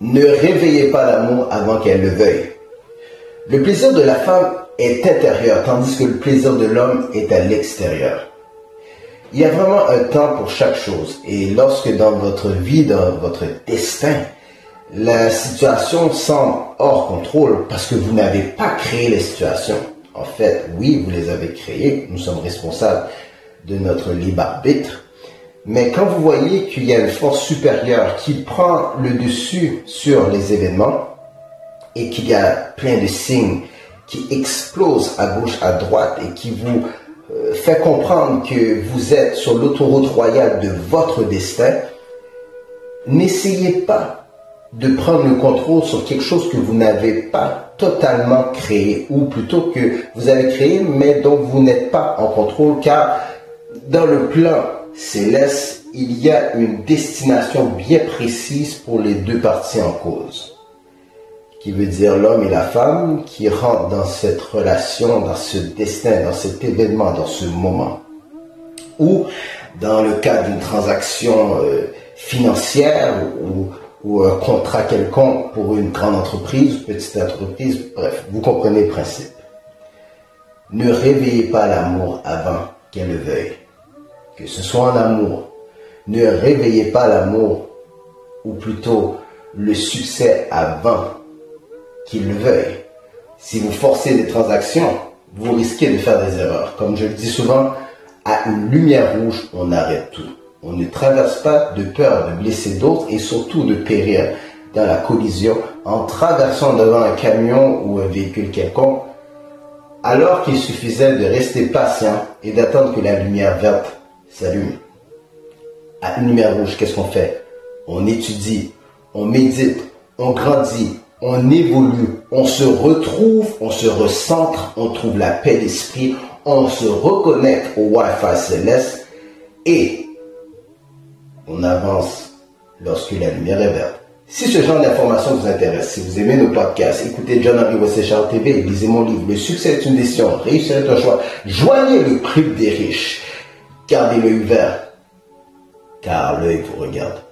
Ne réveillez pas l'amour avant qu'elle le veuille. Le plaisir de la femme est intérieur, tandis que le plaisir de l'homme est à l'extérieur. Il y a vraiment un temps pour chaque chose. Et lorsque dans votre vie, dans votre destin, la situation semble hors contrôle parce que vous n'avez pas créé les situations. En fait, oui, vous les avez créées. Nous sommes responsables de notre libre arbitre. Mais quand vous voyez qu'il y a une force supérieure qui prend le dessus sur les événements et qu'il y a plein de signes qui explosent à gauche, à droite et qui vous euh, fait comprendre que vous êtes sur l'autoroute royale de votre destin, n'essayez pas de prendre le contrôle sur quelque chose que vous n'avez pas totalement créé, ou plutôt que vous avez créé, mais dont vous n'êtes pas en contrôle, car dans le plan céleste, il y a une destination bien précise pour les deux parties en cause. Qui veut dire l'homme et la femme qui rentrent dans cette relation, dans ce destin, dans cet événement, dans ce moment. Ou dans le cadre d'une transaction euh, financière ou, ou un contrat quelconque pour une grande entreprise, petite entreprise, bref, vous comprenez le principe. Ne réveillez pas l'amour avant qu'elle le veuille que ce soit en amour. Ne réveillez pas l'amour, ou plutôt le succès avant qu'il le veuille. Si vous forcez des transactions, vous risquez de faire des erreurs. Comme je le dis souvent, à une lumière rouge, on arrête tout. On ne traverse pas de peur de blesser d'autres et surtout de périr dans la collision en traversant devant un camion ou un véhicule quelconque, alors qu'il suffisait de rester patient et d'attendre que la lumière verte Salut. À une lumière rouge, qu'est-ce qu'on fait? On étudie, on médite, on grandit, on évolue, on se retrouve, on se recentre, on trouve la paix d'esprit, on se reconnecte au Wi-Fi céleste et on avance lorsque la lumière est verte. Si ce genre d'informations vous intéresse, si vous aimez nos podcasts, écoutez John Henry TV, lisez mon livre Le succès est une décision, réussir est un choix. Joignez le club des riches. Gardez l'œil ouvert, car l'œil vous regarde.